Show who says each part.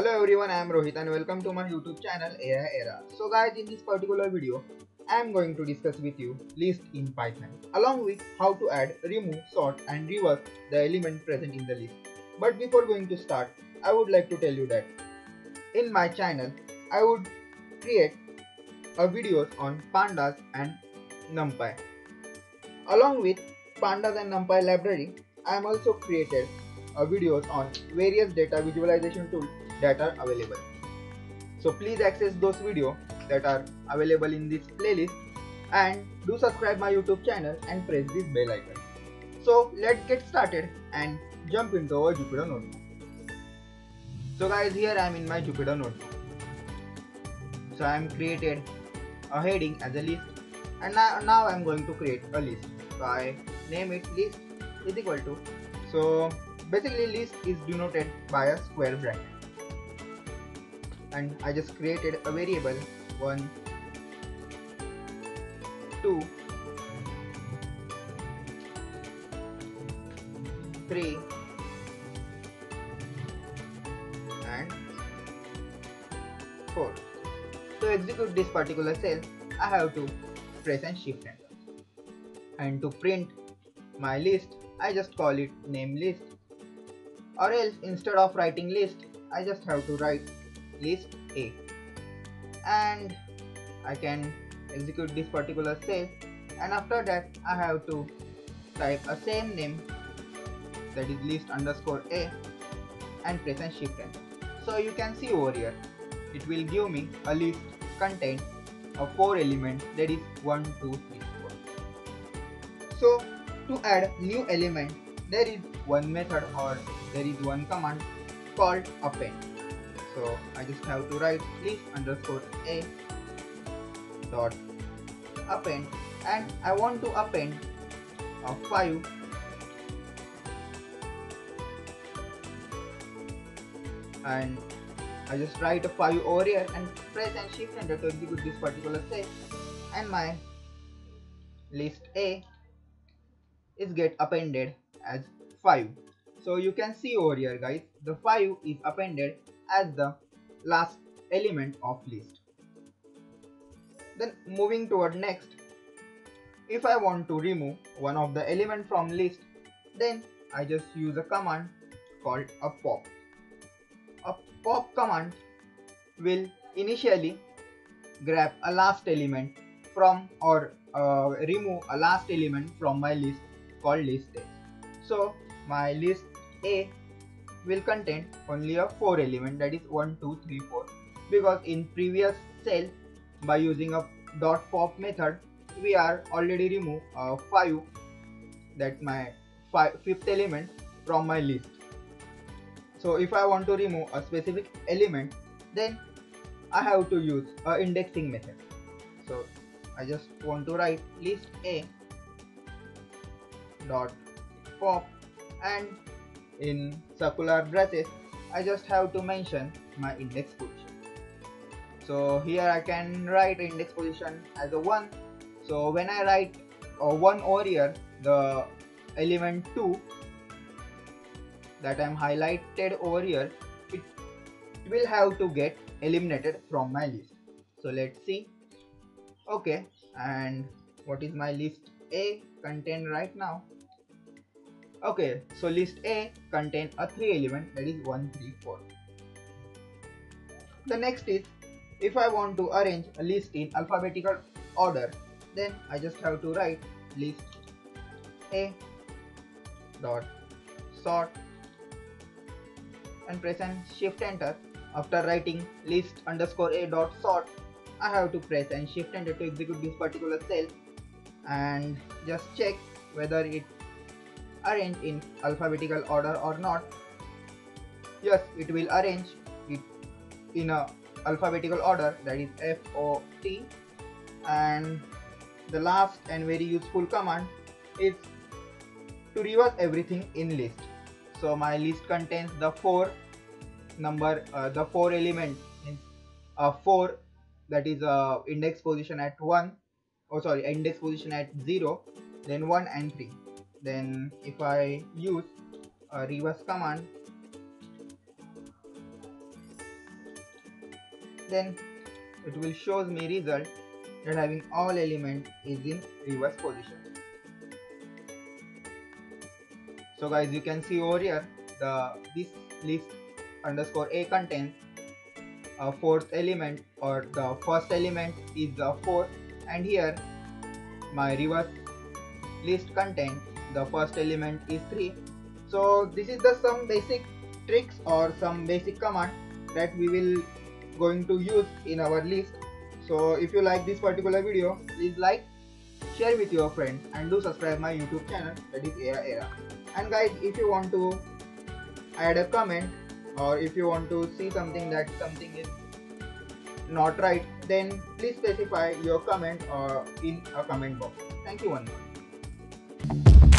Speaker 1: Hello everyone, I am Rohit and welcome to my YouTube channel AI Era. So guys, in this particular video, I am going to discuss with you list in Python along with how to add, remove, sort and reverse the element present in the list. But before going to start, I would like to tell you that in my channel, I would create a videos on pandas and numpy. Along with pandas and numpy library, I am also created a videos on various data visualization tools that are available. So please access those videos that are available in this playlist and do subscribe my YouTube channel and press this bell icon. So let's get started and jump into our Jupyter notebook. So guys here I am in my Jupyter notebook. So I am created a heading as a list and now, now I am going to create a list. So I name it list is equal to so basically list is denoted by a square bracket and I just created a variable 1 2 3 and 4 to execute this particular cell I have to press and shift enter and to print my list I just call it name list. Or else instead of writing list I just have to write list A and I can execute this particular cell and after that I have to type a same name that is list underscore A and press and shift enter. So you can see over here it will give me a list contain of 4 elements that is 1, 2, 3, 4. So to add new element there is one method or there is one command called append so I just have to write list underscore a dot append. And I want to append a 5 and I just write a 5 over here and press and shift enter to execute this particular cell and my list A is get appended as 5 so you can see over here guys the 5 is appended as the last element of list then moving toward next if I want to remove one of the element from list then I just use a command called a pop a pop command will initially grab a last element from or uh, remove a last element from my list called list A. So my list A will contain only a 4 element that is 1, 2, 3, 4 because in previous cell by using a dot pop method we are already remove uh, 5 that my fifth element from my list. So if I want to remove a specific element then I have to use a indexing method. So I just want to write list A dot pop and in circular braces I just have to mention my index position. So here I can write index position as a 1 so when I write a 1 over here the element 2 that I'm highlighted over here it will have to get eliminated from my list. So let's see. Okay and what is my list A contain right now Okay, so list A contain a 3 element that is 1, 3, 4. The next is if I want to arrange a list in alphabetical order then I just have to write list A dot sort and press and shift enter. After writing list underscore A dot sort I have to press and shift enter to execute this particular cell and just check whether it arrange in alphabetical order or not. Yes it will arrange it in a alphabetical order that is F O T. And the last and very useful command is to reverse everything in list. So my list contains the four number uh, the four element in uh, 4 that is uh, index position at 1 oh sorry index position at 0 then 1 and 3 then if I use a reverse command then it will shows me result that having all element is in reverse position. So guys you can see over here the this list underscore a contains a fourth element or the first element is the fourth and here my reverse list contains the first element is 3 so this is the some basic tricks or some basic command that we will going to use in our list. So if you like this particular video please like share with your friends and do subscribe my youtube channel that is era era. And guys if you want to add a comment or if you want to see something that something is not right then please specify your comment or in a comment box. Thank you one more